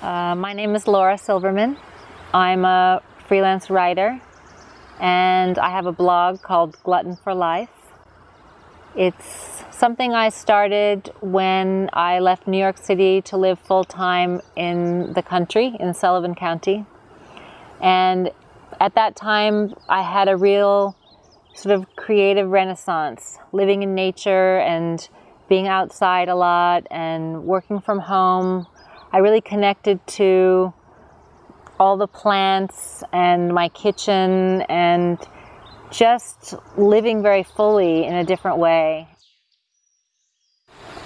Uh, my name is Laura Silverman. I'm a freelance writer and I have a blog called Glutton for Life. It's something I started when I left New York City to live full time in the country in Sullivan County. And at that time, I had a real sort of creative renaissance, living in nature and being outside a lot and working from home I really connected to all the plants and my kitchen and just living very fully in a different way.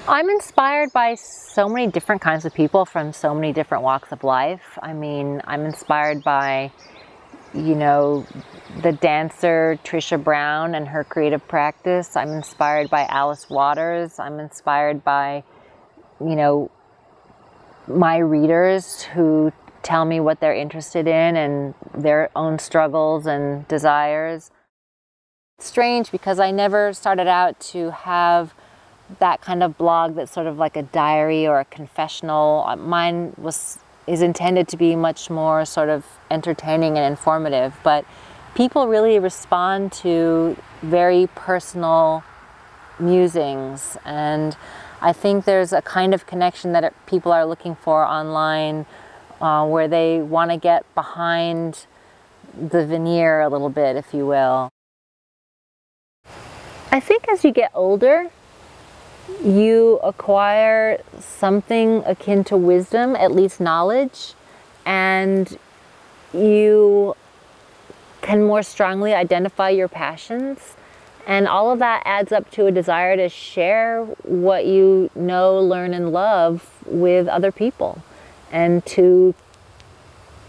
I'm inspired by so many different kinds of people from so many different walks of life. I mean, I'm inspired by, you know, the dancer Trisha Brown and her creative practice. I'm inspired by Alice Waters. I'm inspired by, you know, my readers who tell me what they're interested in and their own struggles and desires. Strange because I never started out to have that kind of blog that's sort of like a diary or a confessional. Uh, mine was is intended to be much more sort of entertaining and informative, but people really respond to very personal musings and I think there's a kind of connection that people are looking for online uh, where they want to get behind the veneer a little bit, if you will. I think as you get older, you acquire something akin to wisdom, at least knowledge, and you can more strongly identify your passions and all of that adds up to a desire to share what you know, learn, and love with other people. And to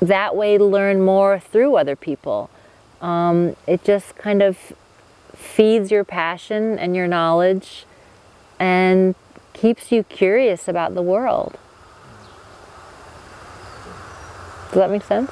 that way learn more through other people. Um, it just kind of feeds your passion and your knowledge and keeps you curious about the world. Does that make sense?